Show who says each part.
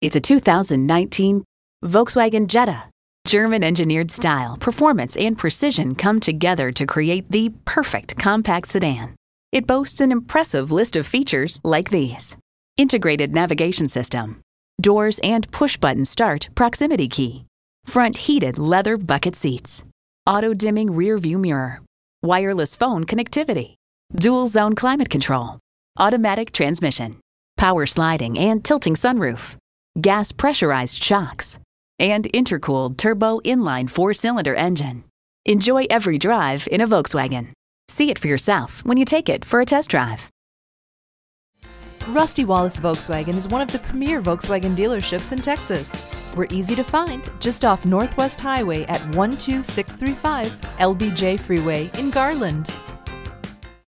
Speaker 1: It's a 2019 Volkswagen Jetta. German engineered style, performance, and precision come together to create the perfect compact sedan. It boasts an impressive list of features like these integrated navigation system, doors and push button start proximity key, front heated leather bucket seats, auto dimming rear view mirror, wireless phone connectivity, dual zone climate control, automatic transmission, power sliding and tilting sunroof, gas pressurized shocks, and intercooled turbo inline four cylinder engine. Enjoy every drive in a Volkswagen. See it for yourself when you take it for a test drive.
Speaker 2: Rusty Wallis Volkswagen is one of the premier Volkswagen dealerships in Texas. We're easy to find just off Northwest Highway at 12635 LBJ Freeway in Garland.